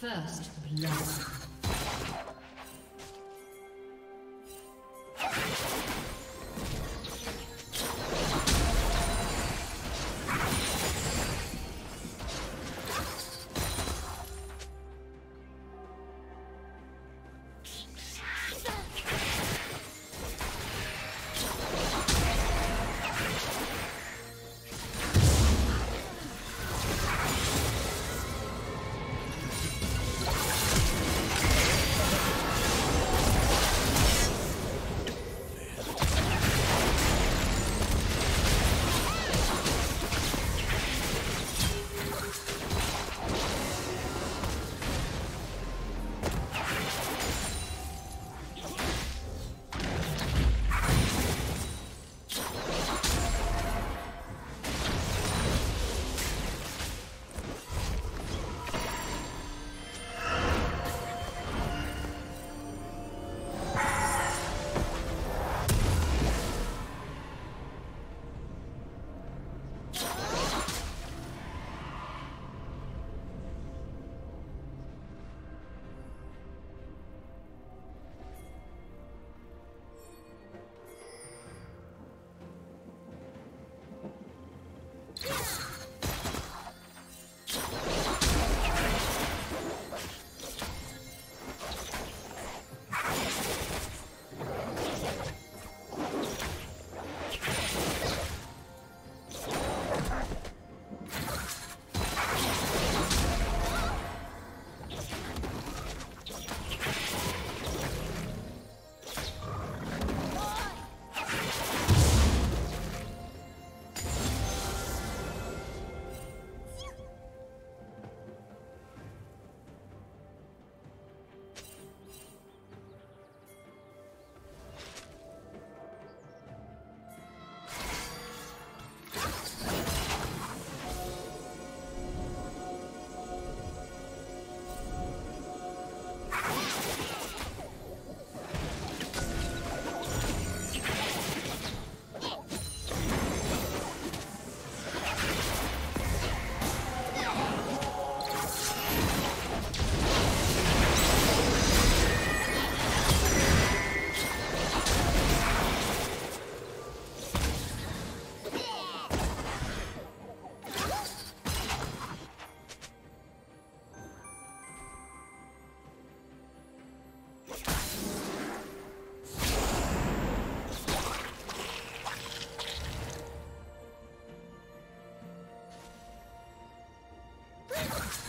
First blood. Let's go.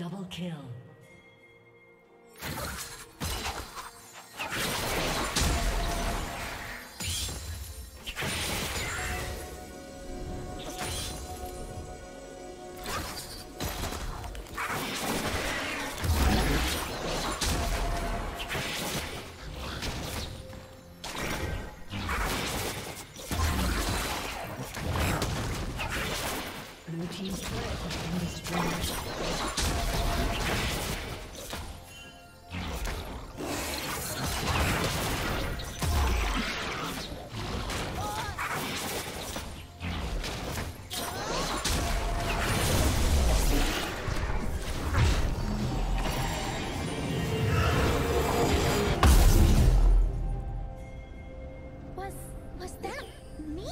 Double kill.